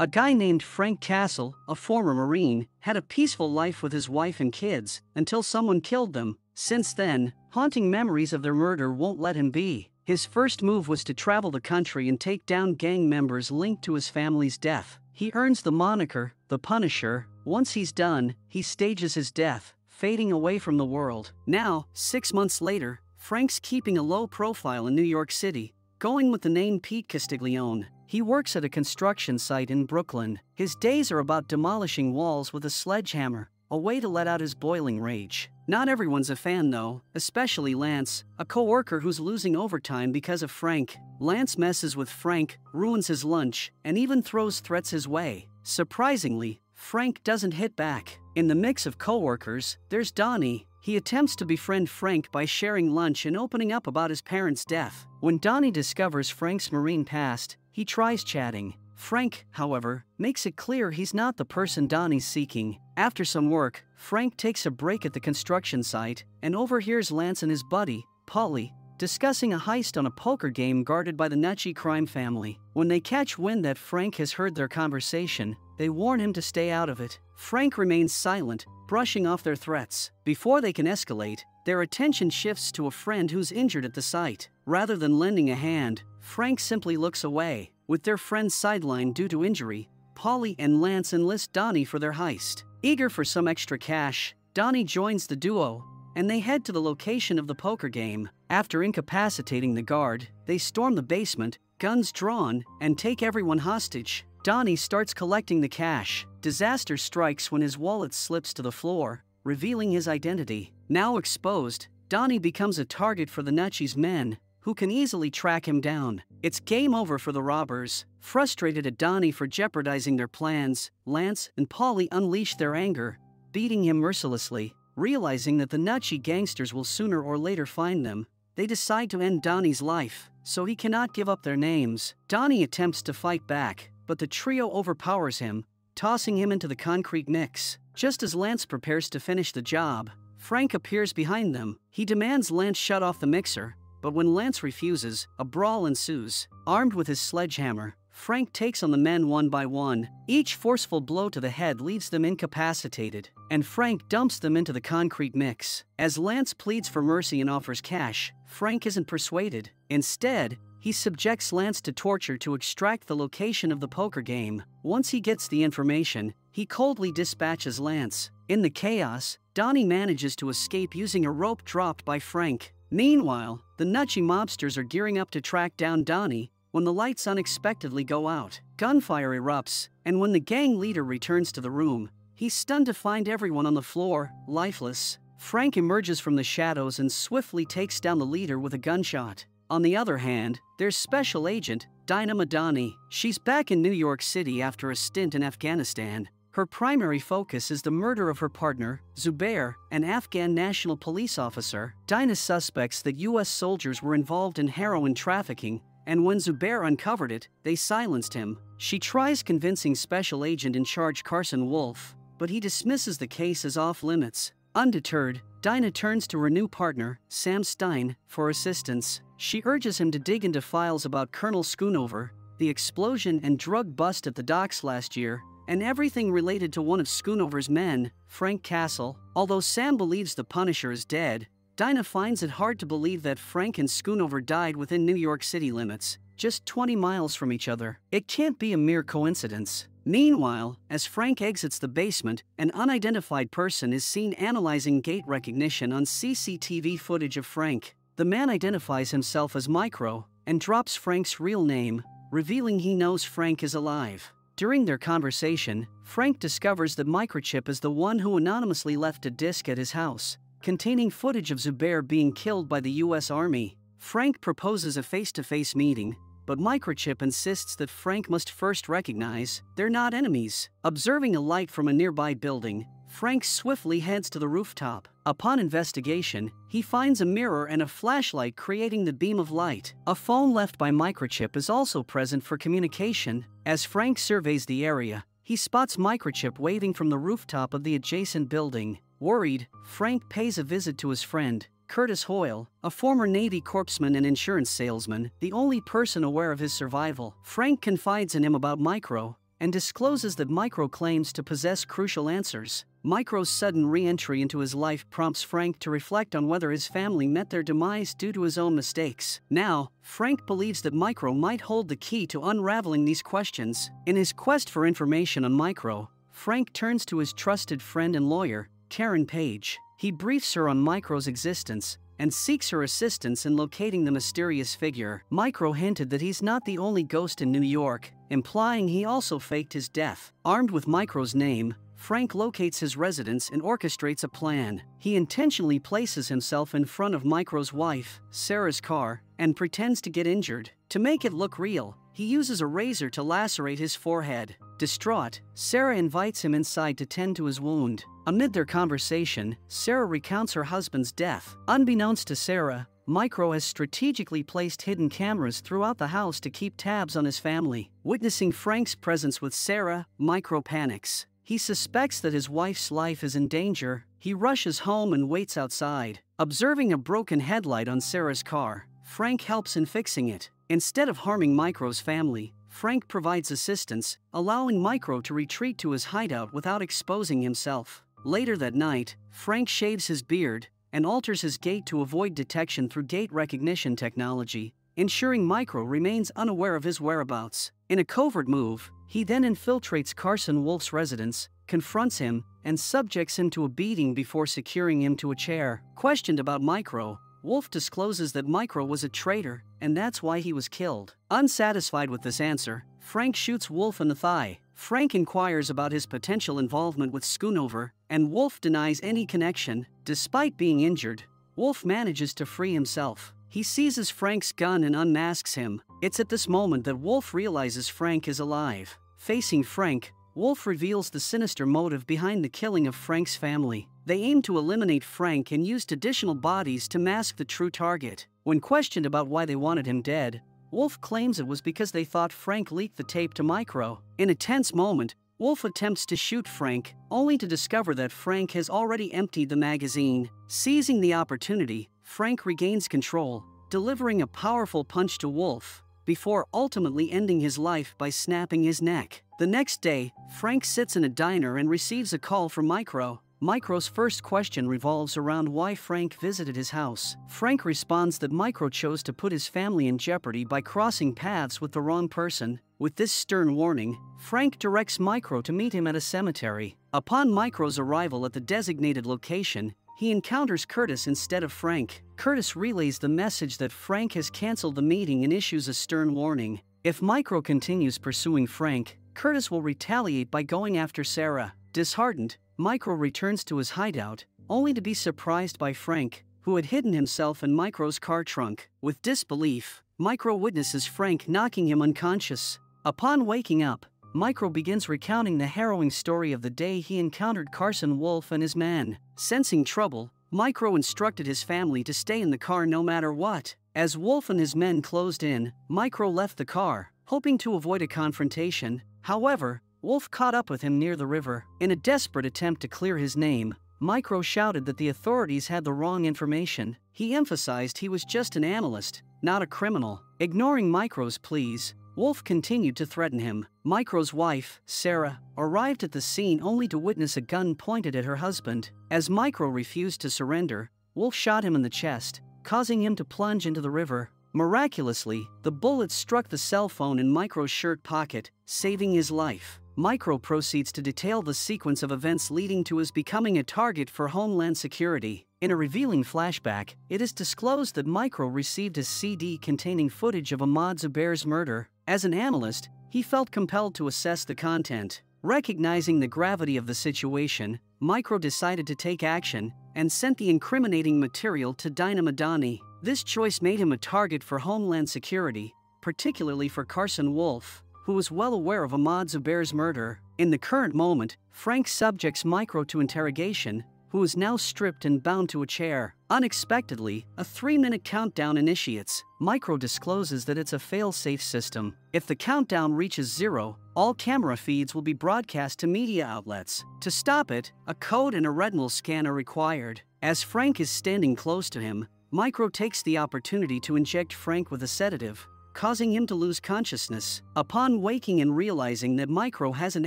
A guy named Frank Castle, a former Marine, had a peaceful life with his wife and kids until someone killed them. Since then, haunting memories of their murder won't let him be. His first move was to travel the country and take down gang members linked to his family's death. He earns the moniker, the Punisher. Once he's done, he stages his death, fading away from the world. Now, six months later, Frank's keeping a low profile in New York City, going with the name Pete Castiglione. He works at a construction site in Brooklyn. His days are about demolishing walls with a sledgehammer, a way to let out his boiling rage. Not everyone's a fan though, especially Lance, a coworker who's losing overtime because of Frank. Lance messes with Frank, ruins his lunch, and even throws threats his way. Surprisingly, Frank doesn't hit back. In the mix of coworkers, there's Donnie, he attempts to befriend Frank by sharing lunch and opening up about his parents' death. When Donnie discovers Frank's Marine past, he tries chatting. Frank, however, makes it clear he's not the person Donnie's seeking. After some work, Frank takes a break at the construction site and overhears Lance and his buddy, Polly, discussing a heist on a poker game guarded by the Nucci crime family. When they catch wind that Frank has heard their conversation, they warn him to stay out of it. Frank remains silent, brushing off their threats. Before they can escalate, their attention shifts to a friend who's injured at the site. Rather than lending a hand, Frank simply looks away. With their friend sidelined due to injury, Polly and Lance enlist Donnie for their heist. Eager for some extra cash, Donnie joins the duo, and they head to the location of the poker game. After incapacitating the guard, they storm the basement, guns drawn, and take everyone hostage. Donnie starts collecting the cash. Disaster strikes when his wallet slips to the floor, revealing his identity. Now exposed, Donnie becomes a target for the Nucci's men, who can easily track him down. It's game over for the robbers. Frustrated at Donnie for jeopardizing their plans, Lance and Polly unleash their anger, beating him mercilessly. Realizing that the Nucci gangsters will sooner or later find them, they decide to end Donnie's life, so he cannot give up their names. Donnie attempts to fight back, but the trio overpowers him, tossing him into the concrete mix. Just as Lance prepares to finish the job, Frank appears behind them. He demands Lance shut off the mixer, but when Lance refuses, a brawl ensues. Armed with his sledgehammer, Frank takes on the men one by one. Each forceful blow to the head leaves them incapacitated, and Frank dumps them into the concrete mix. As Lance pleads for mercy and offers cash, Frank isn't persuaded. Instead, he subjects Lance to torture to extract the location of the poker game. Once he gets the information, he coldly dispatches Lance. In the chaos, Donnie manages to escape using a rope dropped by Frank. Meanwhile, the Nucci mobsters are gearing up to track down Donnie when the lights unexpectedly go out. Gunfire erupts, and when the gang leader returns to the room, he's stunned to find everyone on the floor, lifeless. Frank emerges from the shadows and swiftly takes down the leader with a gunshot. On the other hand, there's Special Agent Dinah Madani. She's back in New York City after a stint in Afghanistan. Her primary focus is the murder of her partner, Zubair, an Afghan national police officer. Dinah suspects that U.S. soldiers were involved in heroin trafficking, and when Zubair uncovered it, they silenced him. She tries convincing Special Agent in charge Carson Wolf, but he dismisses the case as off limits. Undeterred, Dinah turns to her new partner, Sam Stein, for assistance. She urges him to dig into files about Colonel Schoonover, the explosion and drug bust at the docks last year, and everything related to one of Schoonover's men, Frank Castle. Although Sam believes the Punisher is dead, Dinah finds it hard to believe that Frank and Schoonover died within New York City limits, just 20 miles from each other. It can't be a mere coincidence. Meanwhile, as Frank exits the basement, an unidentified person is seen analyzing gait recognition on CCTV footage of Frank. The man identifies himself as Micro and drops Frank's real name, revealing he knows Frank is alive. During their conversation, Frank discovers that Microchip is the one who anonymously left a disc at his house, containing footage of Zubair being killed by the US Army. Frank proposes a face to face meeting, but Microchip insists that Frank must first recognize they're not enemies. Observing a light from a nearby building, Frank swiftly heads to the rooftop. Upon investigation, he finds a mirror and a flashlight creating the beam of light. A phone left by Microchip is also present for communication. As Frank surveys the area, he spots Microchip waving from the rooftop of the adjacent building. Worried, Frank pays a visit to his friend, Curtis Hoyle, a former Navy corpsman and insurance salesman, the only person aware of his survival. Frank confides in him about Micro, and discloses that Micro claims to possess crucial answers. Micro's sudden re entry into his life prompts Frank to reflect on whether his family met their demise due to his own mistakes. Now, Frank believes that Micro might hold the key to unraveling these questions. In his quest for information on Micro, Frank turns to his trusted friend and lawyer, Karen Page. He briefs her on Micro's existence and seeks her assistance in locating the mysterious figure. Micro hinted that he's not the only ghost in New York, implying he also faked his death. Armed with Micro's name, Frank locates his residence and orchestrates a plan. He intentionally places himself in front of Micro's wife, Sarah's car, and pretends to get injured. To make it look real, he uses a razor to lacerate his forehead. Distraught, Sarah invites him inside to tend to his wound. Amid their conversation, Sarah recounts her husband's death. Unbeknownst to Sarah, Micro has strategically placed hidden cameras throughout the house to keep tabs on his family. Witnessing Frank's presence with Sarah, Micro panics. He suspects that his wife's life is in danger. He rushes home and waits outside. Observing a broken headlight on Sarah's car, Frank helps in fixing it. Instead of harming Micro's family, Frank provides assistance, allowing Micro to retreat to his hideout without exposing himself. Later that night, Frank shaves his beard and alters his gait to avoid detection through gait recognition technology, ensuring Micro remains unaware of his whereabouts. In a covert move, he then infiltrates Carson Wolf's residence, confronts him, and subjects him to a beating before securing him to a chair. Questioned about Micro, Wolf discloses that Micro was a traitor, and that's why he was killed. Unsatisfied with this answer, Frank shoots Wolf in the thigh. Frank inquires about his potential involvement with Schoonover, and Wolf denies any connection. Despite being injured, Wolf manages to free himself. He seizes Frank's gun and unmasks him. It's at this moment that Wolf realizes Frank is alive. Facing Frank, Wolf reveals the sinister motive behind the killing of Frank's family. They aim to eliminate Frank and used additional bodies to mask the true target. When questioned about why they wanted him dead, Wolf claims it was because they thought Frank leaked the tape to Micro. In a tense moment, Wolf attempts to shoot Frank, only to discover that Frank has already emptied the magazine. Seizing the opportunity, Frank regains control, delivering a powerful punch to Wolf, before ultimately ending his life by snapping his neck. The next day, Frank sits in a diner and receives a call from Micro. Micro's first question revolves around why Frank visited his house. Frank responds that Micro chose to put his family in jeopardy by crossing paths with the wrong person. With this stern warning, Frank directs Micro to meet him at a cemetery. Upon Micro's arrival at the designated location, he encounters Curtis instead of Frank. Curtis relays the message that Frank has canceled the meeting and issues a stern warning. If Micro continues pursuing Frank, Curtis will retaliate by going after Sarah. Disheartened, Micro returns to his hideout, only to be surprised by Frank, who had hidden himself in Micro's car trunk. With disbelief, Micro witnesses Frank knocking him unconscious. Upon waking up, Micro begins recounting the harrowing story of the day he encountered Carson Wolf and his man. Sensing trouble, Micro instructed his family to stay in the car no matter what. As Wolf and his men closed in, Micro left the car, hoping to avoid a confrontation. However, Wolf caught up with him near the river. In a desperate attempt to clear his name, Micro shouted that the authorities had the wrong information. He emphasized he was just an analyst, not a criminal. Ignoring Micro's pleas, Wolf continued to threaten him. Micro's wife, Sarah, arrived at the scene only to witness a gun pointed at her husband. As Micro refused to surrender, Wolf shot him in the chest, causing him to plunge into the river. Miraculously, the bullet struck the cell phone in Micro's shirt pocket, saving his life. Micro proceeds to detail the sequence of events leading to his becoming a target for Homeland Security. In a revealing flashback, it is disclosed that Micro received a CD containing footage of Ahmad Zubair's murder. As an analyst, he felt compelled to assess the content. Recognizing the gravity of the situation, Micro decided to take action and sent the incriminating material to Dinah Madani. This choice made him a target for Homeland Security, particularly for Carson Wolf who was well aware of Ahmad Zubair's murder. In the current moment, Frank subjects Micro to interrogation, who is now stripped and bound to a chair. Unexpectedly, a three-minute countdown initiates. Micro discloses that it's a fail-safe system. If the countdown reaches zero, all camera feeds will be broadcast to media outlets. To stop it, a code and a retinal scan are required. As Frank is standing close to him, Micro takes the opportunity to inject Frank with a sedative. Causing him to lose consciousness. Upon waking and realizing that Micro hasn't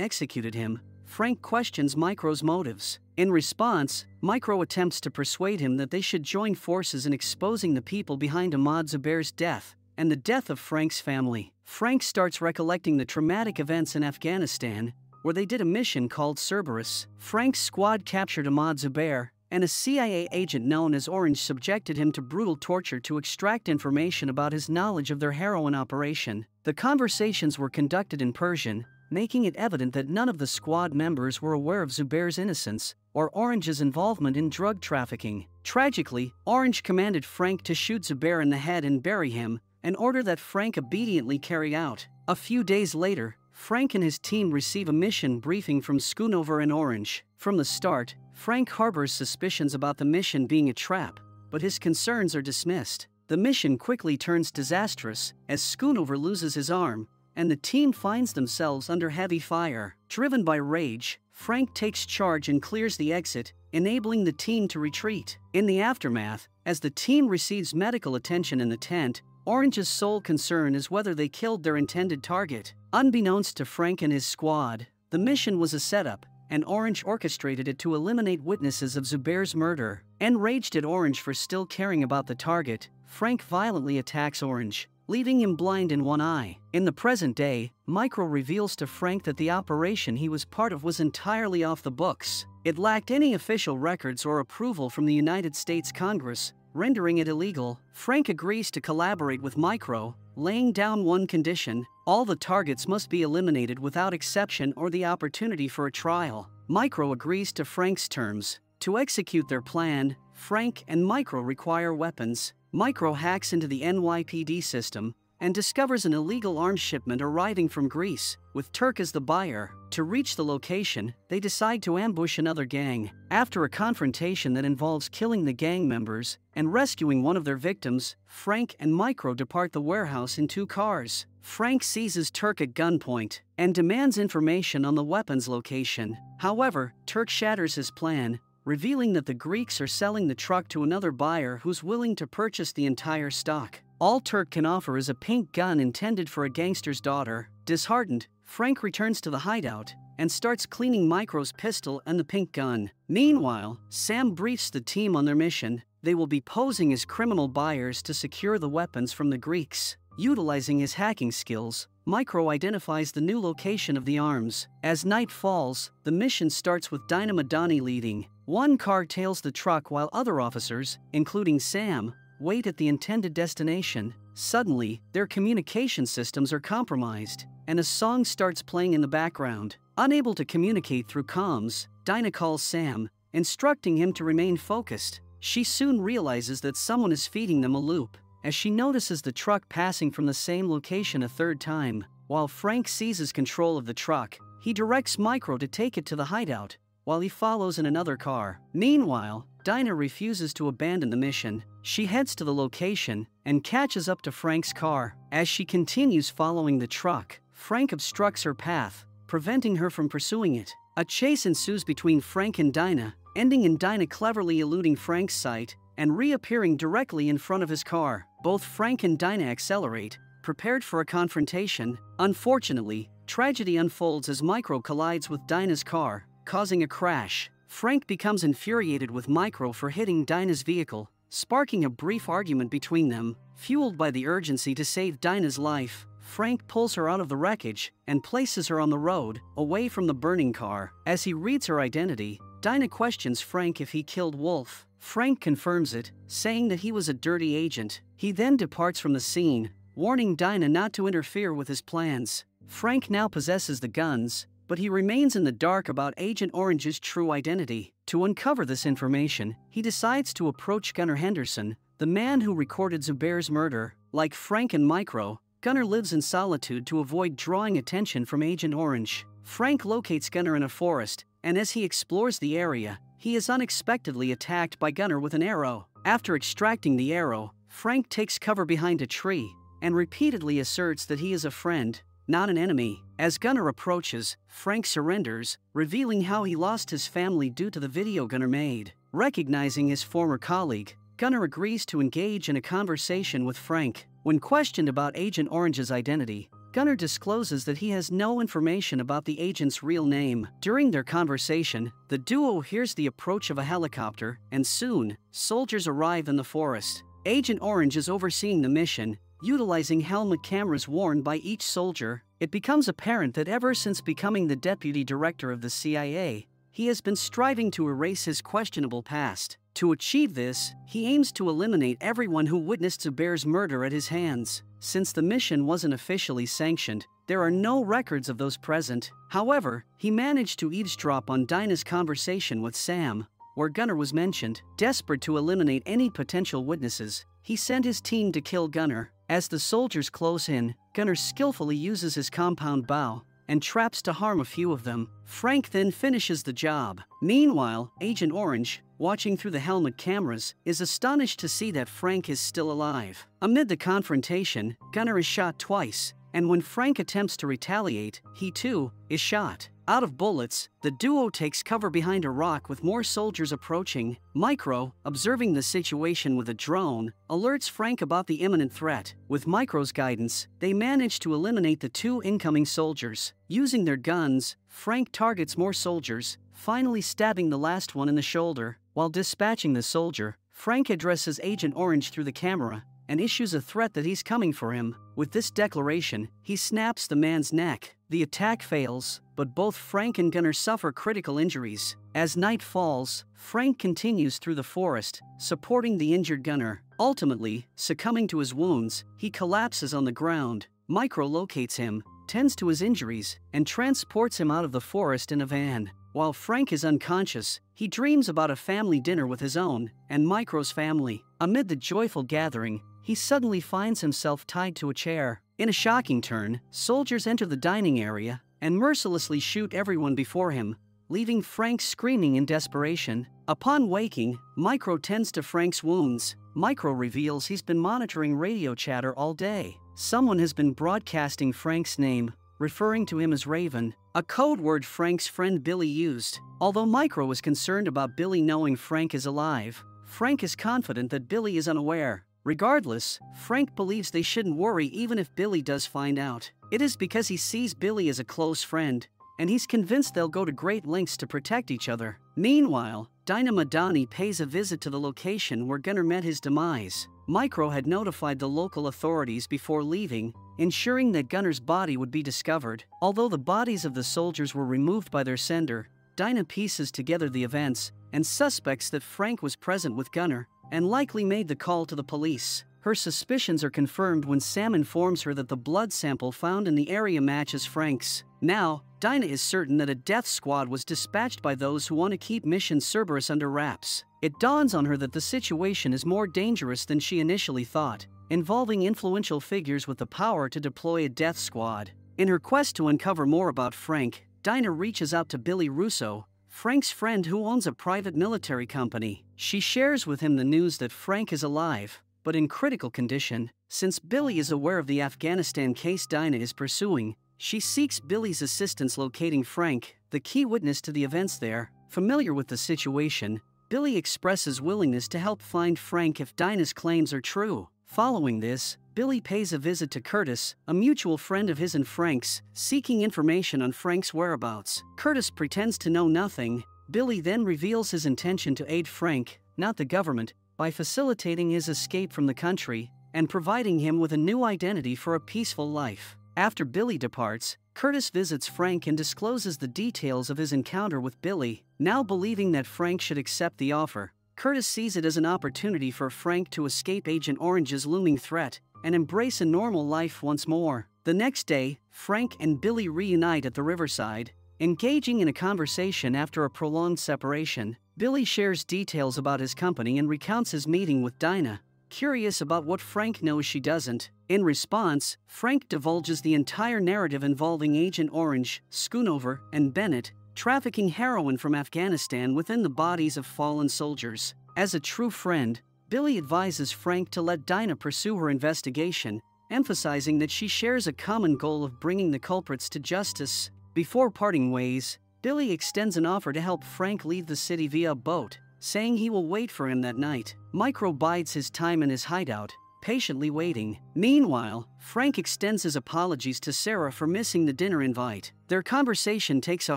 executed him, Frank questions Micro's motives. In response, Micro attempts to persuade him that they should join forces in exposing the people behind Ahmad Zubair's death and the death of Frank's family. Frank starts recollecting the traumatic events in Afghanistan, where they did a mission called Cerberus. Frank's squad captured Ahmad Zubair, and a CIA agent known as Orange subjected him to brutal torture to extract information about his knowledge of their heroin operation. The conversations were conducted in Persian, making it evident that none of the squad members were aware of Zubair's innocence or Orange's involvement in drug trafficking. Tragically, Orange commanded Frank to shoot Zubair in the head and bury him, an order that Frank obediently carried out. A few days later, Frank and his team receive a mission briefing from Schoonover and Orange. From the start, Frank harbors suspicions about the mission being a trap, but his concerns are dismissed. The mission quickly turns disastrous as Schoonover loses his arm and the team finds themselves under heavy fire. Driven by rage, Frank takes charge and clears the exit, enabling the team to retreat. In the aftermath, as the team receives medical attention in the tent, Orange's sole concern is whether they killed their intended target. Unbeknownst to Frank and his squad, the mission was a setup, and Orange orchestrated it to eliminate witnesses of Zubair's murder. Enraged at Orange for still caring about the target, Frank violently attacks Orange, leaving him blind in one eye. In the present day, Micro reveals to Frank that the operation he was part of was entirely off the books. It lacked any official records or approval from the United States Congress, rendering it illegal. Frank agrees to collaborate with Micro, laying down one condition all the targets must be eliminated without exception or the opportunity for a trial. Micro agrees to Frank's terms. To execute their plan, Frank and Micro require weapons. Micro hacks into the NYPD system and discovers an illegal arms shipment arriving from Greece, with Turk as the buyer. To reach the location, they decide to ambush another gang. After a confrontation that involves killing the gang members and rescuing one of their victims, Frank and Micro depart the warehouse in two cars. Frank seizes Turk at gunpoint and demands information on the weapon's location. However, Turk shatters his plan revealing that the Greeks are selling the truck to another buyer who's willing to purchase the entire stock. All Turk can offer is a pink gun intended for a gangster's daughter. Disheartened, Frank returns to the hideout and starts cleaning Micro's pistol and the pink gun. Meanwhile, Sam briefs the team on their mission. They will be posing as criminal buyers to secure the weapons from the Greeks. Utilizing his hacking skills, Micro identifies the new location of the arms. As night falls, the mission starts with Dinah Madani leading. One car tails the truck while other officers, including Sam, wait at the intended destination. Suddenly, their communication systems are compromised, and a song starts playing in the background. Unable to communicate through comms, Dinah calls Sam, instructing him to remain focused. She soon realizes that someone is feeding them a loop, as she notices the truck passing from the same location a third time. While Frank seizes control of the truck, he directs Micro to take it to the hideout, while he follows in another car. Meanwhile, Dinah refuses to abandon the mission. She heads to the location and catches up to Frank's car. As she continues following the truck, Frank obstructs her path, preventing her from pursuing it. A chase ensues between Frank and Dinah, ending in Dinah cleverly eluding Frank's sight and reappearing directly in front of his car. Both Frank and Dinah accelerate, prepared for a confrontation. Unfortunately, tragedy unfolds as Micro collides with Dinah's car, causing a crash. Frank becomes infuriated with Micro for hitting Dinah's vehicle, sparking a brief argument between them. Fueled by the urgency to save Dinah's life, Frank pulls her out of the wreckage and places her on the road, away from the burning car. As he reads her identity, Dinah questions Frank if he killed Wolf. Frank confirms it, saying that he was a dirty agent. He then departs from the scene, warning Dinah not to interfere with his plans. Frank now possesses the guns, but he remains in the dark about Agent Orange's true identity. To uncover this information, he decides to approach Gunnar Henderson, the man who recorded Zubair's murder. Like Frank and Micro, Gunnar lives in solitude to avoid drawing attention from Agent Orange. Frank locates Gunnar in a forest, and as he explores the area, he is unexpectedly attacked by Gunnar with an arrow. After extracting the arrow, Frank takes cover behind a tree and repeatedly asserts that he is a friend, not an enemy. As Gunnar approaches, Frank surrenders, revealing how he lost his family due to the video Gunnar made. Recognizing his former colleague, Gunnar agrees to engage in a conversation with Frank. When questioned about Agent Orange's identity, Gunnar discloses that he has no information about the agent's real name. During their conversation, the duo hears the approach of a helicopter, and soon, soldiers arrive in the forest. Agent Orange is overseeing the mission, utilizing helmet cameras worn by each soldier. It becomes apparent that ever since becoming the deputy director of the CIA, he has been striving to erase his questionable past. To achieve this, he aims to eliminate everyone who witnessed Zubair's murder at his hands. Since the mission wasn't officially sanctioned, there are no records of those present. However, he managed to eavesdrop on Dinah's conversation with Sam, where Gunnar was mentioned. Desperate to eliminate any potential witnesses, he sent his team to kill Gunnar. As the soldiers close in, Gunnar skillfully uses his compound bow and traps to harm a few of them. Frank then finishes the job. Meanwhile, Agent Orange, watching through the helmet cameras, is astonished to see that Frank is still alive. Amid the confrontation, Gunnar is shot twice, and when Frank attempts to retaliate, he too is shot. Out of bullets, the duo takes cover behind a rock with more soldiers approaching. Micro, observing the situation with a drone, alerts Frank about the imminent threat. With Micro's guidance, they manage to eliminate the two incoming soldiers. Using their guns, Frank targets more soldiers, finally stabbing the last one in the shoulder. While dispatching the soldier, Frank addresses Agent Orange through the camera and issues a threat that he's coming for him. With this declaration, he snaps the man's neck. The attack fails, but both Frank and Gunnar suffer critical injuries. As night falls, Frank continues through the forest, supporting the injured Gunnar. Ultimately, succumbing to his wounds, he collapses on the ground. Micro locates him, tends to his injuries, and transports him out of the forest in a van. While Frank is unconscious, he dreams about a family dinner with his own and Micro's family. Amid the joyful gathering, he suddenly finds himself tied to a chair. In a shocking turn, soldiers enter the dining area and mercilessly shoot everyone before him, leaving Frank screaming in desperation. Upon waking, Micro tends to Frank's wounds. Micro reveals he's been monitoring radio chatter all day. Someone has been broadcasting Frank's name, referring to him as Raven, a code word Frank's friend Billy used. Although Micro was concerned about Billy knowing Frank is alive, Frank is confident that Billy is unaware. Regardless, Frank believes they shouldn't worry even if Billy does find out. It is because he sees Billy as a close friend, and he's convinced they'll go to great lengths to protect each other. Meanwhile, Dinah Madani pays a visit to the location where Gunnar met his demise. Micro had notified the local authorities before leaving, ensuring that Gunnar's body would be discovered. Although the bodies of the soldiers were removed by their sender, Dinah pieces together the events and suspects that Frank was present with Gunnar and likely made the call to the police. Her suspicions are confirmed when Sam informs her that the blood sample found in the area matches Frank's. Now, Dinah is certain that a death squad was dispatched by those who want to keep Mission Cerberus under wraps. It dawns on her that the situation is more dangerous than she initially thought, involving influential figures with the power to deploy a death squad. In her quest to uncover more about Frank, Dinah reaches out to Billy Russo, Frank's friend who owns a private military company. She shares with him the news that Frank is alive, but in critical condition. Since Billy is aware of the Afghanistan case Dinah is pursuing, she seeks Billy's assistance locating Frank, the key witness to the events there. Familiar with the situation, Billy expresses willingness to help find Frank if Dinah's claims are true. Following this, Billy pays a visit to Curtis, a mutual friend of his and Frank's, seeking information on Frank's whereabouts. Curtis pretends to know nothing. Billy then reveals his intention to aid Frank, not the government, by facilitating his escape from the country and providing him with a new identity for a peaceful life. After Billy departs, Curtis visits Frank and discloses the details of his encounter with Billy, now believing that Frank should accept the offer. Curtis sees it as an opportunity for Frank to escape Agent Orange's looming threat and embrace a normal life once more. The next day, Frank and Billy reunite at the riverside, engaging in a conversation after a prolonged separation. Billy shares details about his company and recounts his meeting with Dinah, curious about what Frank knows she doesn't. In response, Frank divulges the entire narrative involving Agent Orange, Schoonover, and Bennett, trafficking heroin from Afghanistan within the bodies of fallen soldiers. As a true friend, Billy advises Frank to let Dinah pursue her investigation, emphasizing that she shares a common goal of bringing the culprits to justice. Before parting ways, Billy extends an offer to help Frank leave the city via boat, saying he will wait for him that night. Micro bides his time in his hideout, patiently waiting. Meanwhile, Frank extends his apologies to Sarah for missing the dinner invite. Their conversation takes a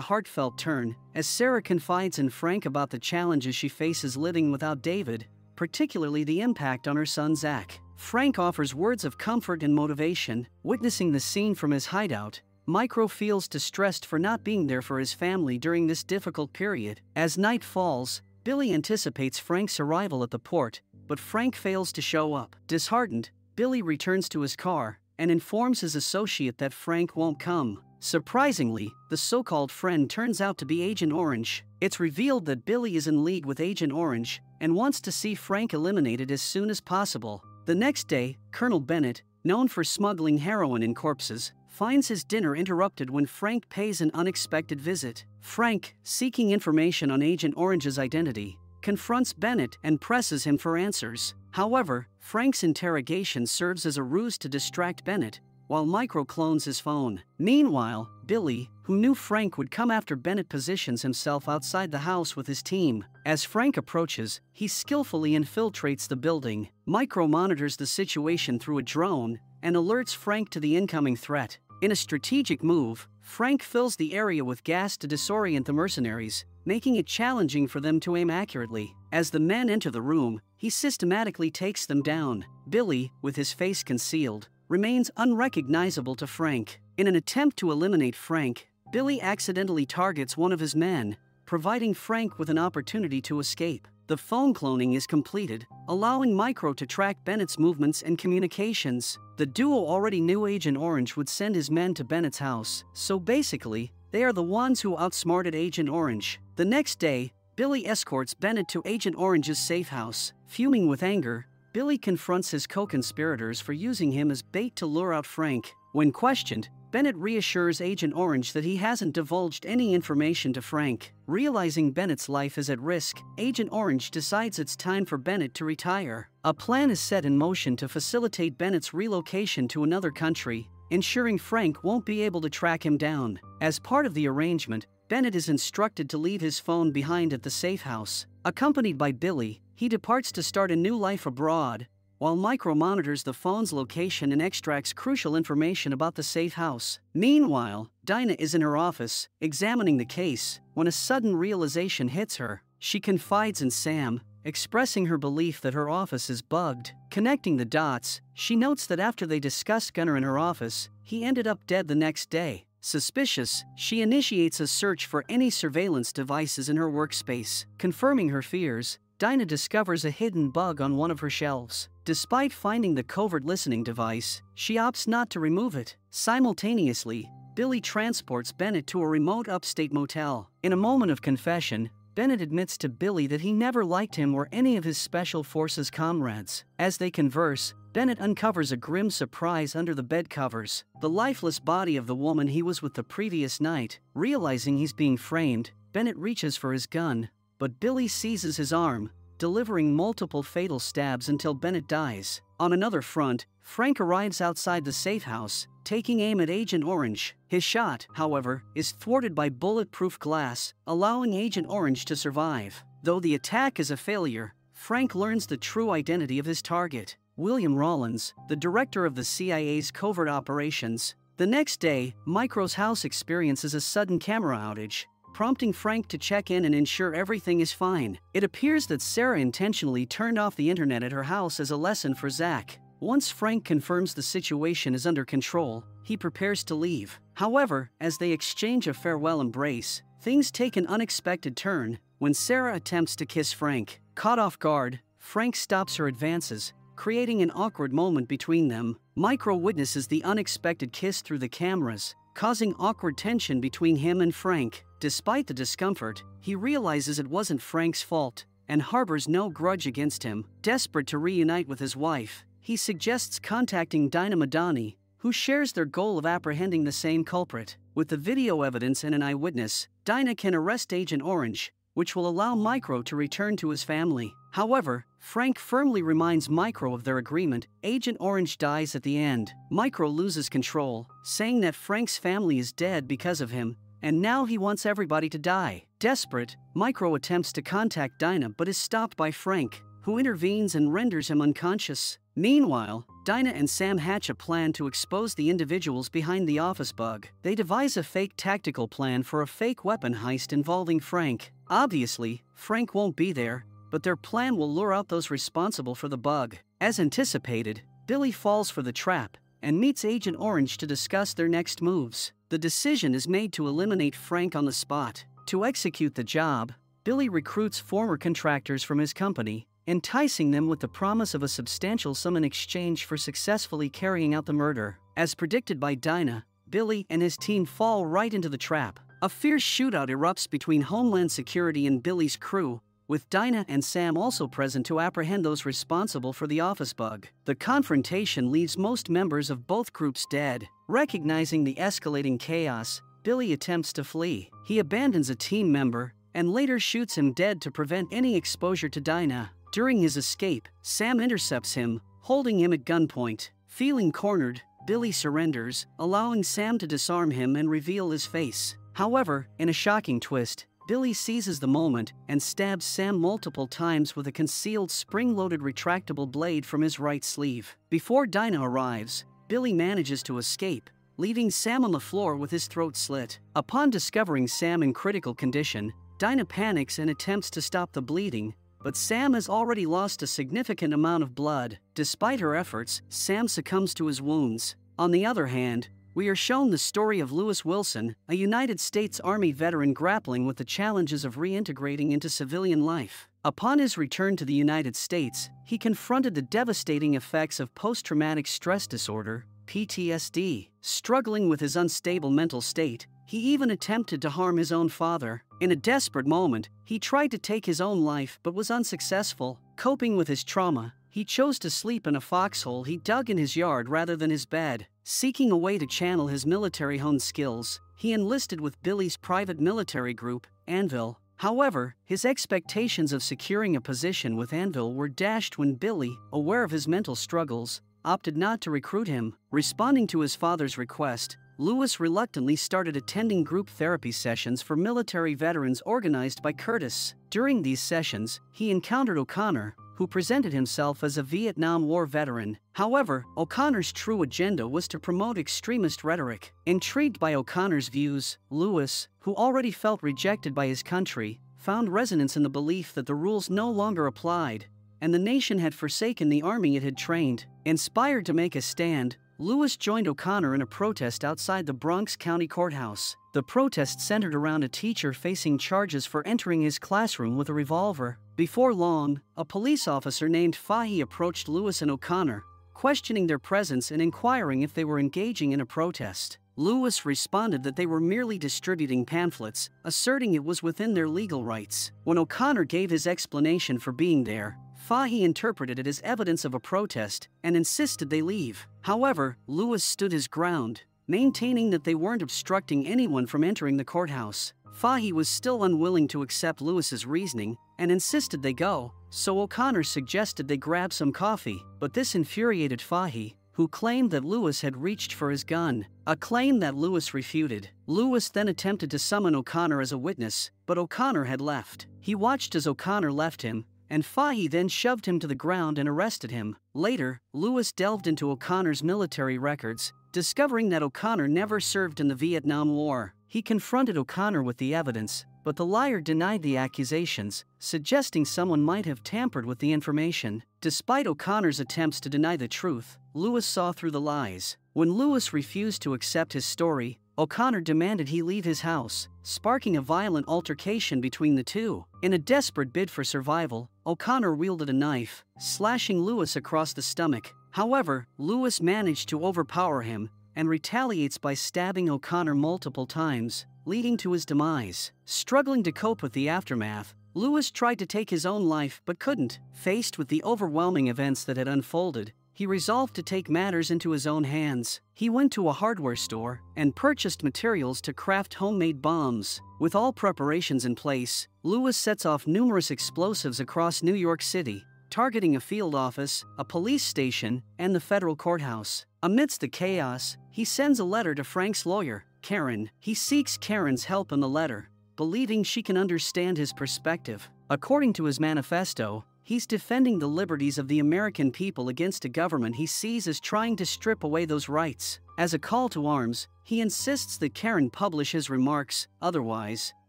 heartfelt turn as Sarah confides in Frank about the challenges she faces living without David, particularly the impact on her son Zach. Frank offers words of comfort and motivation. Witnessing the scene from his hideout, Micro feels distressed for not being there for his family during this difficult period. As night falls, Billy anticipates Frank's arrival at the port, but Frank fails to show up. Disheartened, Billy returns to his car and informs his associate that Frank won't come. Surprisingly, the so called friend turns out to be Agent Orange. It's revealed that Billy is in league with Agent Orange and wants to see Frank eliminated as soon as possible. The next day, Colonel Bennett, known for smuggling heroin in corpses, finds his dinner interrupted when Frank pays an unexpected visit. Frank, seeking information on Agent Orange's identity, confronts Bennett and presses him for answers. However, Frank's interrogation serves as a ruse to distract Bennett, while Micro clones his phone. Meanwhile, Billy, who knew Frank would come after Bennett, positions himself outside the house with his team. As Frank approaches, he skillfully infiltrates the building. Micro monitors the situation through a drone and alerts Frank to the incoming threat. In a strategic move, Frank fills the area with gas to disorient the mercenaries, making it challenging for them to aim accurately. As the men enter the room, he systematically takes them down. Billy, with his face concealed, remains unrecognizable to Frank. In an attempt to eliminate Frank, Billy accidentally targets one of his men, providing Frank with an opportunity to escape. The phone cloning is completed, allowing Micro to track Bennett's movements and communications. The duo already knew Agent Orange would send his men to Bennett's house, so basically, they are the ones who outsmarted Agent Orange. The next day, Billy escorts Bennett to Agent Orange's safe house. Fuming with anger, Billy confronts his co conspirators for using him as bait to lure out Frank. When questioned, Bennett reassures Agent Orange that he hasn't divulged any information to Frank. Realizing Bennett's life is at risk, Agent Orange decides it's time for Bennett to retire. A plan is set in motion to facilitate Bennett's relocation to another country, ensuring Frank won't be able to track him down. As part of the arrangement, Bennett is instructed to leave his phone behind at the safe house. Accompanied by Billy, he departs to start a new life abroad, while Micro monitors the phone's location and extracts crucial information about the safe house. Meanwhile, Dinah is in her office, examining the case, when a sudden realization hits her. She confides in Sam, expressing her belief that her office is bugged. Connecting the dots, she notes that after they discussed Gunnar in her office, he ended up dead the next day. Suspicious, she initiates a search for any surveillance devices in her workspace. Confirming her fears, Dinah discovers a hidden bug on one of her shelves. Despite finding the covert listening device, she opts not to remove it. Simultaneously, Billy transports Bennett to a remote upstate motel. In a moment of confession, Bennett admits to Billy that he never liked him or any of his Special Forces comrades. As they converse, Bennett uncovers a grim surprise under the bed covers the lifeless body of the woman he was with the previous night. Realizing he's being framed, Bennett reaches for his gun, but Billy seizes his arm, delivering multiple fatal stabs until Bennett dies. On another front, Frank arrives outside the safe house, taking aim at Agent Orange. His shot, however, is thwarted by bulletproof glass, allowing Agent Orange to survive. Though the attack is a failure, Frank learns the true identity of his target William Rawlins, the director of the CIA's covert operations. The next day, Micro's house experiences a sudden camera outage, prompting Frank to check in and ensure everything is fine. It appears that Sarah intentionally turned off the internet at her house as a lesson for Zach. Once Frank confirms the situation is under control, he prepares to leave. However, as they exchange a farewell embrace, things take an unexpected turn when Sarah attempts to kiss Frank. Caught off guard, Frank stops her advances, creating an awkward moment between them. Micro witnesses the unexpected kiss through the cameras, causing awkward tension between him and Frank. Despite the discomfort, he realizes it wasn't Frank's fault and harbors no grudge against him. Desperate to reunite with his wife, he suggests contacting Dinah Madani, who shares their goal of apprehending the same culprit. With the video evidence and an eyewitness, Dinah can arrest Agent Orange, which will allow Micro to return to his family. However, Frank firmly reminds Micro of their agreement. Agent Orange dies at the end. Micro loses control, saying that Frank's family is dead because of him, and now he wants everybody to die. Desperate, Micro attempts to contact Dinah but is stopped by Frank, who intervenes and renders him unconscious. Meanwhile, Dinah and Sam hatch a plan to expose the individuals behind the office bug. They devise a fake tactical plan for a fake weapon heist involving Frank. Obviously, Frank won't be there, but their plan will lure out those responsible for the bug. As anticipated, Billy falls for the trap and meets Agent Orange to discuss their next moves. The decision is made to eliminate Frank on the spot. To execute the job, Billy recruits former contractors from his company, enticing them with the promise of a substantial sum in exchange for successfully carrying out the murder. As predicted by Dinah, Billy and his team fall right into the trap. A fierce shootout erupts between Homeland Security and Billy's crew, with Dinah and Sam also present to apprehend those responsible for the office bug. The confrontation leaves most members of both groups dead. Recognizing the escalating chaos, Billy attempts to flee. He abandons a team member and later shoots him dead to prevent any exposure to Dinah. During his escape, Sam intercepts him, holding him at gunpoint. Feeling cornered, Billy surrenders, allowing Sam to disarm him and reveal his face. However, in a shocking twist, Billy seizes the moment and stabs Sam multiple times with a concealed spring-loaded retractable blade from his right sleeve. Before Dinah arrives, Billy manages to escape, leaving Sam on the floor with his throat slit. Upon discovering Sam in critical condition, Dinah panics and attempts to stop the bleeding, but Sam has already lost a significant amount of blood. Despite her efforts, Sam succumbs to his wounds. On the other hand, we are shown the story of Lewis Wilson, a United States Army veteran grappling with the challenges of reintegrating into civilian life. Upon his return to the United States, he confronted the devastating effects of post traumatic stress disorder, PTSD. Struggling with his unstable mental state, he even attempted to harm his own father. In a desperate moment, he tried to take his own life but was unsuccessful. Coping with his trauma, he chose to sleep in a foxhole he dug in his yard rather than his bed. Seeking a way to channel his military honed skills, he enlisted with Billy's private military group, Anvil. However, his expectations of securing a position with Anvil were dashed when Billy, aware of his mental struggles, opted not to recruit him. Responding to his father's request, Lewis reluctantly started attending group therapy sessions for military veterans organized by Curtis. During these sessions, he encountered O'Connor, who presented himself as a Vietnam War veteran. However, O'Connor's true agenda was to promote extremist rhetoric. Intrigued by O'Connor's views, Lewis, who already felt rejected by his country, found resonance in the belief that the rules no longer applied, and the nation had forsaken the army it had trained. Inspired to make a stand, Lewis joined O'Connor in a protest outside the Bronx County Courthouse. The protest centered around a teacher facing charges for entering his classroom with a revolver. Before long, a police officer named Fahy approached Lewis and O'Connor, questioning their presence and inquiring if they were engaging in a protest. Lewis responded that they were merely distributing pamphlets, asserting it was within their legal rights. When O'Connor gave his explanation for being there, Fahy interpreted it as evidence of a protest and insisted they leave. However, Lewis stood his ground, maintaining that they weren't obstructing anyone from entering the courthouse. Fahy was still unwilling to accept Lewis's reasoning and insisted they go, so O'Connor suggested they grab some coffee, but this infuriated Fahy, who claimed that Lewis had reached for his gun, a claim that Lewis refuted. Lewis then attempted to summon O'Connor as a witness, but O'Connor had left. He watched as O'Connor left him, and Fahy then shoved him to the ground and arrested him. Later, Lewis delved into O'Connor's military records, discovering that O'Connor never served in the Vietnam War. He confronted O'Connor with the evidence, but the liar denied the accusations, suggesting someone might have tampered with the information. Despite O'Connor's attempts to deny the truth, Lewis saw through the lies. When Lewis refused to accept his story, O'Connor demanded he leave his house, sparking a violent altercation between the two. In a desperate bid for survival, O'Connor wielded a knife, slashing Lewis across the stomach. However, Lewis managed to overpower him and retaliates by stabbing O'Connor multiple times, leading to his demise. Struggling to cope with the aftermath, Lewis tried to take his own life but couldn't. Faced with the overwhelming events that had unfolded, he resolved to take matters into his own hands. He went to a hardware store and purchased materials to craft homemade bombs. With all preparations in place, Lewis sets off numerous explosives across New York City, targeting a field office, a police station, and the federal courthouse. Amidst the chaos, he sends a letter to Frank's lawyer, Karen. He seeks Karen's help in the letter, believing she can understand his perspective. According to his manifesto, he's defending the liberties of the American people against a government he sees as trying to strip away those rights. As a call to arms, he insists that Karen publish his remarks, otherwise,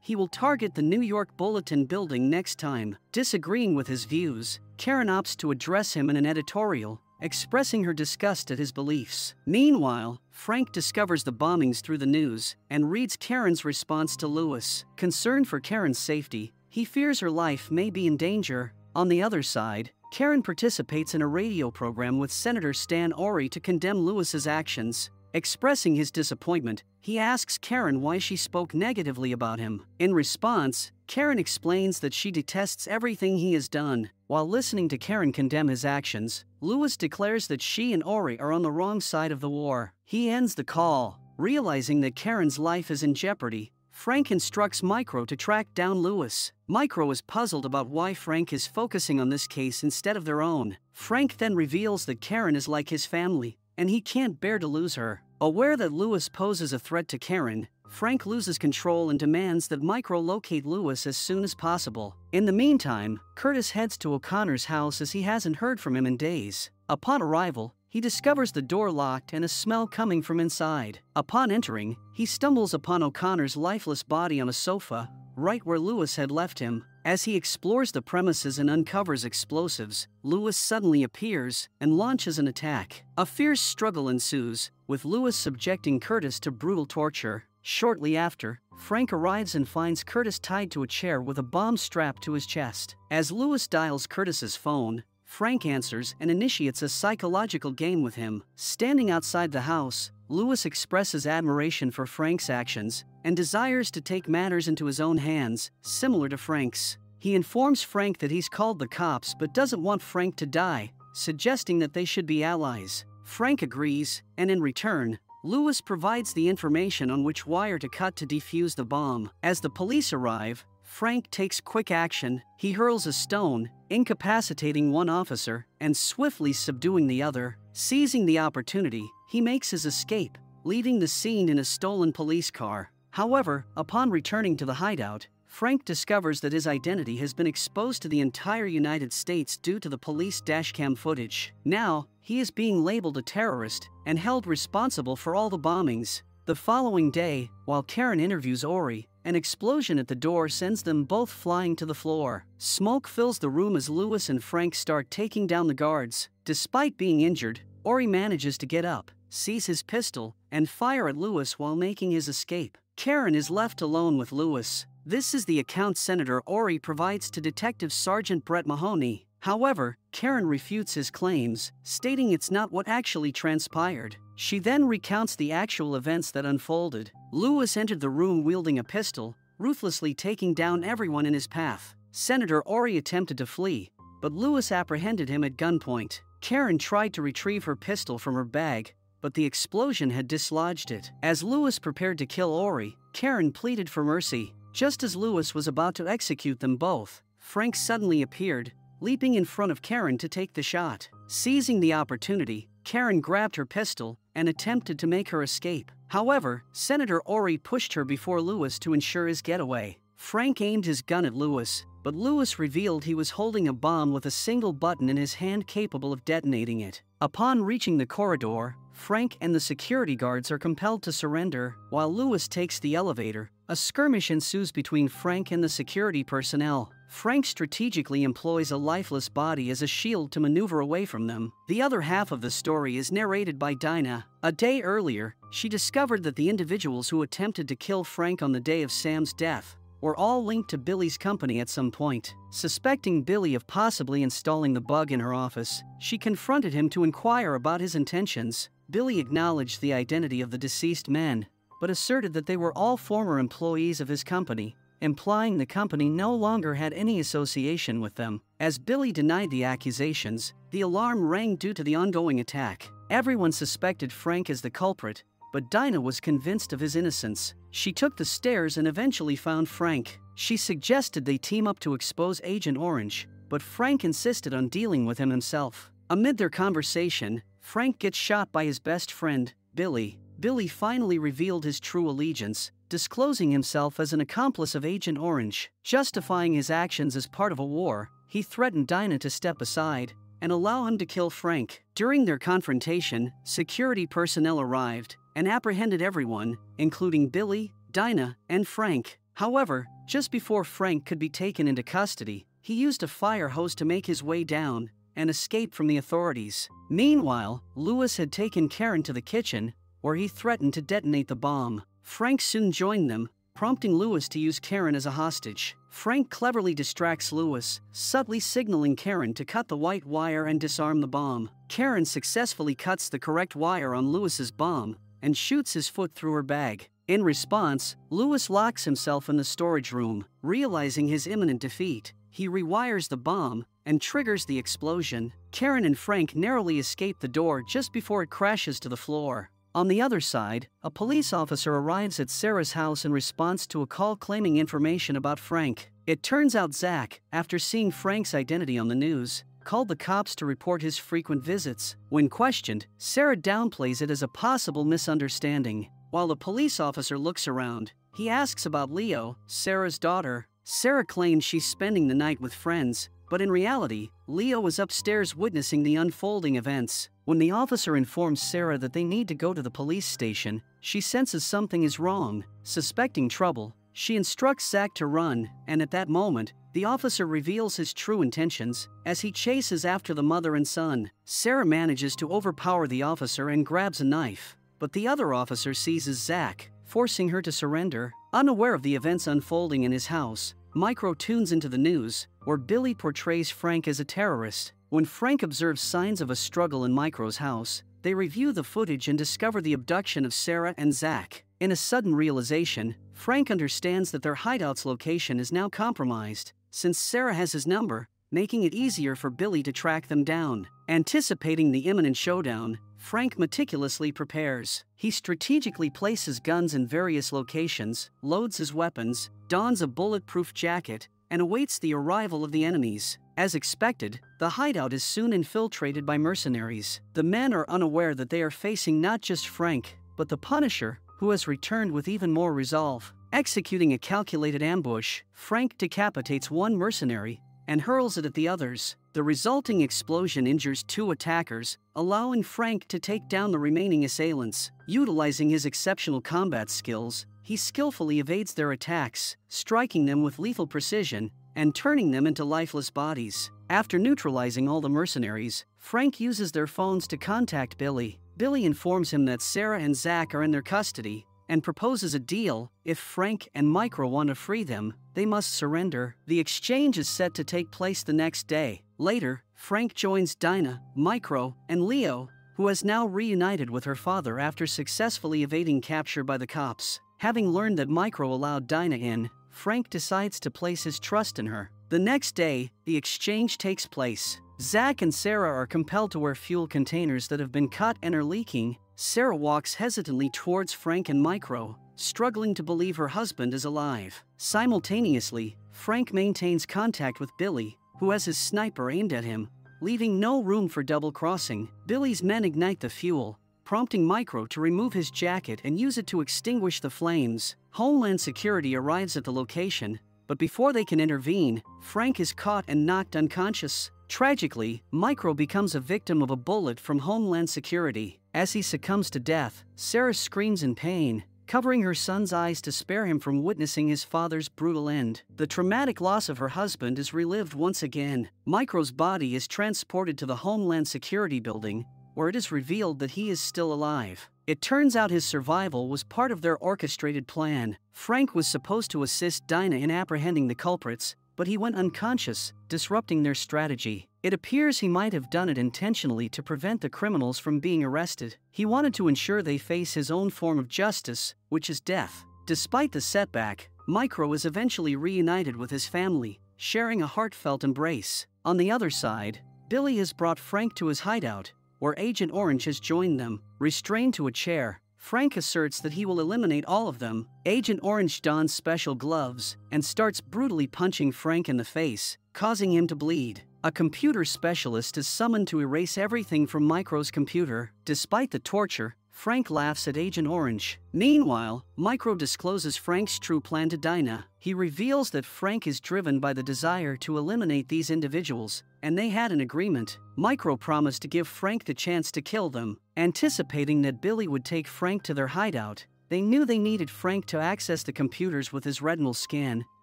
he will target the New York Bulletin building next time. Disagreeing with his views, Karen opts to address him in an editorial, expressing her disgust at his beliefs. Meanwhile, Frank discovers the bombings through the news and reads Karen's response to Lewis. Concerned for Karen's safety, he fears her life may be in danger. On the other side, Karen participates in a radio program with Senator Stan Ori to condemn Lewis's actions. Expressing his disappointment, he asks Karen why she spoke negatively about him. In response, Karen explains that she detests everything he has done. While listening to Karen condemn his actions, Lewis declares that she and Ori are on the wrong side of the war. He ends the call, realizing that Karen's life is in jeopardy. Frank instructs Micro to track down Lewis. Micro is puzzled about why Frank is focusing on this case instead of their own. Frank then reveals that Karen is like his family, and he can't bear to lose her. Aware that Lewis poses a threat to Karen, Frank loses control and demands that Micro locate Lewis as soon as possible. In the meantime, Curtis heads to O'Connor's house as he hasn't heard from him in days. Upon arrival, he discovers the door locked and a smell coming from inside. Upon entering, he stumbles upon O'Connor's lifeless body on a sofa, right where Lewis had left him. As he explores the premises and uncovers explosives, Lewis suddenly appears and launches an attack. A fierce struggle ensues, with Lewis subjecting Curtis to brutal torture. Shortly after, Frank arrives and finds Curtis tied to a chair with a bomb strapped to his chest. As Lewis dials Curtis's phone, Frank answers and initiates a psychological game with him. Standing outside the house, Lewis expresses admiration for Frank's actions and desires to take matters into his own hands, similar to Frank's. He informs Frank that he's called the cops but doesn't want Frank to die, suggesting that they should be allies. Frank agrees, and in return, Lewis provides the information on which wire to cut to defuse the bomb. As the police arrive, Frank takes quick action. He hurls a stone, incapacitating one officer and swiftly subduing the other. Seizing the opportunity, he makes his escape, leaving the scene in a stolen police car. However, upon returning to the hideout, Frank discovers that his identity has been exposed to the entire United States due to the police dashcam footage. Now, he is being labeled a terrorist and held responsible for all the bombings. The following day, while Karen interviews Ori, an explosion at the door sends them both flying to the floor. Smoke fills the room as Lewis and Frank start taking down the guards. Despite being injured, Ori manages to get up, seize his pistol, and fire at Lewis while making his escape. Karen is left alone with Lewis, this is the account Senator Ori provides to Detective Sergeant Brett Mahoney. However, Karen refutes his claims, stating it's not what actually transpired. She then recounts the actual events that unfolded. Lewis entered the room wielding a pistol, ruthlessly taking down everyone in his path. Senator Ori attempted to flee, but Lewis apprehended him at gunpoint. Karen tried to retrieve her pistol from her bag, but the explosion had dislodged it. As Lewis prepared to kill Ori, Karen pleaded for mercy. Just as Lewis was about to execute them both, Frank suddenly appeared, leaping in front of Karen to take the shot. Seizing the opportunity, Karen grabbed her pistol and attempted to make her escape. However, Senator Ori pushed her before Lewis to ensure his getaway. Frank aimed his gun at Lewis, but Lewis revealed he was holding a bomb with a single button in his hand capable of detonating it. Upon reaching the corridor, Frank and the security guards are compelled to surrender, while Lewis takes the elevator. A skirmish ensues between Frank and the security personnel. Frank strategically employs a lifeless body as a shield to maneuver away from them. The other half of the story is narrated by Dinah. A day earlier, she discovered that the individuals who attempted to kill Frank on the day of Sam's death were all linked to Billy's company at some point. Suspecting Billy of possibly installing the bug in her office, she confronted him to inquire about his intentions. Billy acknowledged the identity of the deceased men, but asserted that they were all former employees of his company, implying the company no longer had any association with them. As Billy denied the accusations, the alarm rang due to the ongoing attack. Everyone suspected Frank as the culprit, but Dinah was convinced of his innocence. She took the stairs and eventually found Frank. She suggested they team up to expose Agent Orange, but Frank insisted on dealing with him himself. Amid their conversation, Frank gets shot by his best friend, Billy. Billy finally revealed his true allegiance, disclosing himself as an accomplice of Agent Orange, justifying his actions as part of a war. he threatened Dinah to step aside and allow him to kill Frank. During their confrontation, security personnel arrived and apprehended everyone, including Billy, Dinah, and Frank. However, just before Frank could be taken into custody, he used a fire hose to make his way down and escape from the authorities. Meanwhile, Lewis had taken Karen to the kitchen, where he threatened to detonate the bomb. Frank soon joined them, prompting Lewis to use Karen as a hostage. Frank cleverly distracts Lewis, subtly signaling Karen to cut the white wire and disarm the bomb. Karen successfully cuts the correct wire on Lewis's bomb and shoots his foot through her bag. In response, Lewis locks himself in the storage room, realizing his imminent defeat. He rewires the bomb and triggers the explosion. Karen and Frank narrowly escape the door just before it crashes to the floor. On the other side, a police officer arrives at Sarah's house in response to a call claiming information about Frank. It turns out Zach, after seeing Frank's identity on the news, called the cops to report his frequent visits. When questioned, Sarah downplays it as a possible misunderstanding. While the police officer looks around, he asks about Leo, Sarah's daughter. Sarah claims she's spending the night with friends, but in reality, Leo was upstairs witnessing the unfolding events. When the officer informs Sarah that they need to go to the police station, she senses something is wrong. Suspecting trouble, she instructs Zach to run, and at that moment, the officer reveals his true intentions as he chases after the mother and son. Sarah manages to overpower the officer and grabs a knife, but the other officer seizes Zach, forcing her to surrender. Unaware of the events unfolding in his house, Micro tunes into the news, where Billy portrays Frank as a terrorist. When Frank observes signs of a struggle in Micro's house, they review the footage and discover the abduction of Sarah and Zach. In a sudden realization, Frank understands that their hideout's location is now compromised, since Sarah has his number, making it easier for Billy to track them down. Anticipating the imminent showdown, Frank meticulously prepares. He strategically places guns in various locations, loads his weapons, dons a bulletproof jacket, and awaits the arrival of the enemies. As expected, the hideout is soon infiltrated by mercenaries. The men are unaware that they are facing not just Frank, but the Punisher, who has returned with even more resolve. Executing a calculated ambush, Frank decapitates one mercenary and hurls it at the others. The resulting explosion injures two attackers, allowing Frank to take down the remaining assailants. Utilizing his exceptional combat skills, he skillfully evades their attacks, striking them with lethal precision and turning them into lifeless bodies. After neutralizing all the mercenaries, Frank uses their phones to contact Billy. Billy informs him that Sarah and Zach are in their custody and proposes a deal. If Frank and Micro want to free them, they must surrender. The exchange is set to take place the next day. Later, Frank joins Dinah, Micro, and Leo, who has now reunited with her father after successfully evading capture by the cops. Having learned that Micro allowed Dinah in, Frank decides to place his trust in her. The next day, the exchange takes place. Zach and Sarah are compelled to wear fuel containers that have been cut and are leaking. Sarah walks hesitantly towards Frank and Micro, struggling to believe her husband is alive. Simultaneously, Frank maintains contact with Billy, who has his sniper aimed at him, leaving no room for double crossing. Billy's men ignite the fuel, prompting Micro to remove his jacket and use it to extinguish the flames. Homeland Security arrives at the location, but before they can intervene, Frank is caught and knocked unconscious. Tragically, Micro becomes a victim of a bullet from Homeland Security. As he succumbs to death, Sarah screams in pain, covering her son's eyes to spare him from witnessing his father's brutal end. The traumatic loss of her husband is relived once again. Micro's body is transported to the Homeland Security building, where it is revealed that he is still alive. It turns out his survival was part of their orchestrated plan. Frank was supposed to assist Dinah in apprehending the culprits, but he went unconscious, disrupting their strategy. It appears he might have done it intentionally to prevent the criminals from being arrested. He wanted to ensure they face his own form of justice, which is death. Despite the setback, Micro is eventually reunited with his family, sharing a heartfelt embrace. On the other side, Billy has brought Frank to his hideout, where Agent Orange has joined them. Restrained to a chair, Frank asserts that he will eliminate all of them. Agent Orange dons special gloves and starts brutally punching Frank in the face, causing him to bleed. A computer specialist is summoned to erase everything from Micro's computer. Despite the torture, Frank laughs at Agent Orange. Meanwhile, Micro discloses Frank's true plan to Dinah. He reveals that Frank is driven by the desire to eliminate these individuals, and they had an agreement. Micro promised to give Frank the chance to kill them, anticipating that Billy would take Frank to their hideout. They knew they needed Frank to access the computers with his retinal scan,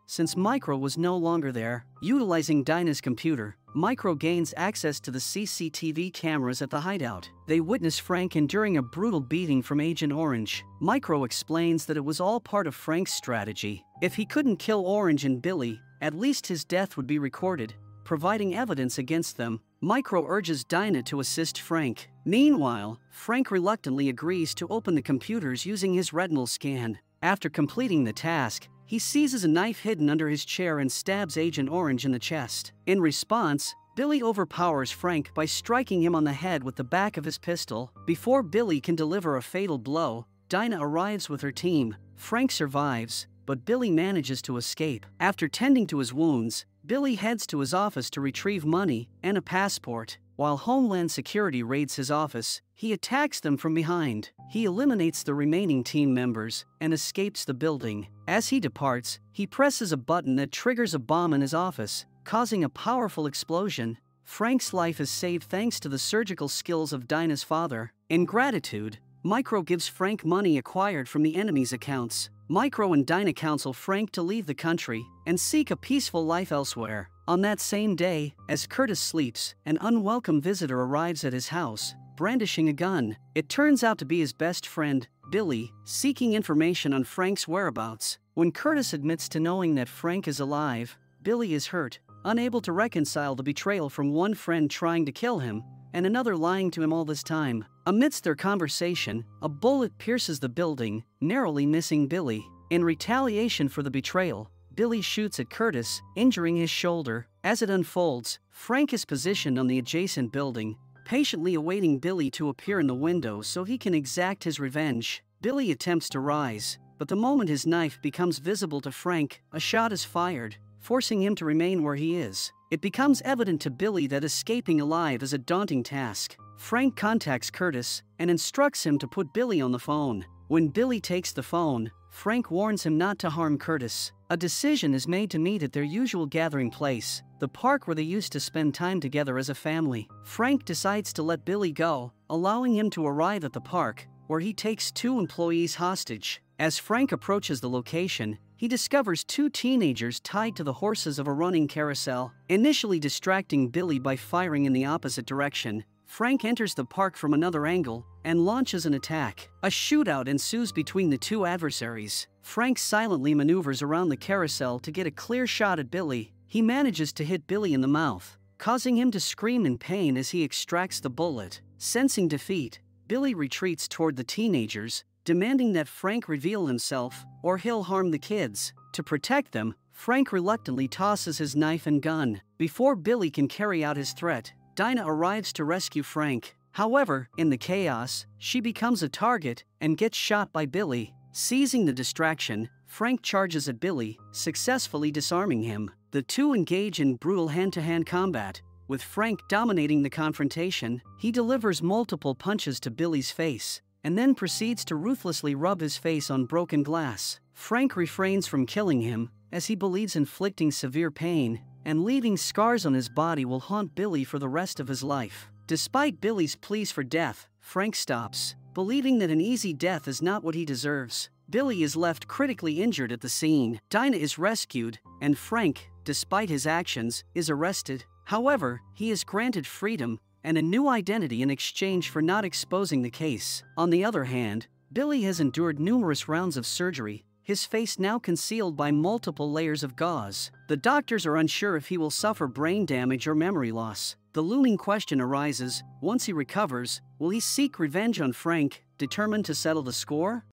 since Micro was no longer there. Utilizing Dinah's computer, Micro gains access to the CCTV cameras at the hideout. They witness Frank enduring a brutal beating from Agent Orange. Micro explains that it was all part of Frank's strategy. If he couldn't kill Orange and Billy, at least his death would be recorded, providing evidence against them. Micro urges Dinah to assist Frank. Meanwhile, Frank reluctantly agrees to open the computers using his retinal scan. After completing the task, he seizes a knife hidden under his chair and stabs Agent Orange in the chest. In response, Billy overpowers Frank by striking him on the head with the back of his pistol. Before Billy can deliver a fatal blow, Dinah arrives with her team. Frank survives, but Billy manages to escape. After tending to his wounds, Billy heads to his office to retrieve money and a passport. While Homeland Security raids his office, he attacks them from behind. He eliminates the remaining team members and escapes the building. As he departs, he presses a button that triggers a bomb in his office, causing a powerful explosion. Frank's life is saved thanks to the surgical skills of Dinah's father. In gratitude, Micro gives Frank money acquired from the enemy's accounts. Micro and Dinah counsel Frank to leave the country and seek a peaceful life elsewhere. On that same day, as Curtis sleeps, an unwelcome visitor arrives at his house, brandishing a gun. It turns out to be his best friend, Billy, seeking information on Frank's whereabouts. When Curtis admits to knowing that Frank is alive, Billy is hurt, unable to reconcile the betrayal from one friend trying to kill him and another lying to him all this time. Amidst their conversation, a bullet pierces the building, narrowly missing Billy. In retaliation for the betrayal, Billy shoots at Curtis, injuring his shoulder. As it unfolds, Frank is positioned on the adjacent building, patiently awaiting Billy to appear in the window so he can exact his revenge. Billy attempts to rise, but the moment his knife becomes visible to Frank, a shot is fired, forcing him to remain where he is. It becomes evident to Billy that escaping alive is a daunting task. Frank contacts Curtis and instructs him to put Billy on the phone. When Billy takes the phone, Frank warns him not to harm Curtis. A decision is made to meet at their usual gathering place, the park where they used to spend time together as a family. Frank decides to let Billy go, allowing him to arrive at the park, where he takes two employees hostage. As Frank approaches the location, he discovers two teenagers tied to the horses of a running carousel. Initially distracting Billy by firing in the opposite direction, Frank enters the park from another angle and launches an attack. A shootout ensues between the two adversaries. Frank silently maneuvers around the carousel to get a clear shot at Billy. He manages to hit Billy in the mouth, causing him to scream in pain as he extracts the bullet. Sensing defeat, Billy retreats toward the teenagers, demanding that Frank reveal himself or he'll harm the kids. To protect them, Frank reluctantly tosses his knife and gun. Before Billy can carry out his threat, Dinah arrives to rescue Frank. However, in the chaos, she becomes a target and gets shot by Billy. Seizing the distraction, Frank charges at Billy, successfully disarming him. The two engage in brutal hand-to-hand combat. With Frank dominating the confrontation, he delivers multiple punches to Billy's face, and then proceeds to ruthlessly rub his face on broken glass. Frank refrains from killing him, as he believes inflicting severe pain and leaving scars on his body will haunt Billy for the rest of his life. Despite Billy's pleas for death, Frank stops, believing that an easy death is not what he deserves. Billy is left critically injured at the scene. Dinah is rescued, and Frank, despite his actions, is arrested. However, he is granted freedom and a new identity in exchange for not exposing the case. On the other hand, Billy has endured numerous rounds of surgery his face now concealed by multiple layers of gauze. The doctors are unsure if he will suffer brain damage or memory loss. The looming question arises once he recovers, will he seek revenge on Frank, determined to settle the score?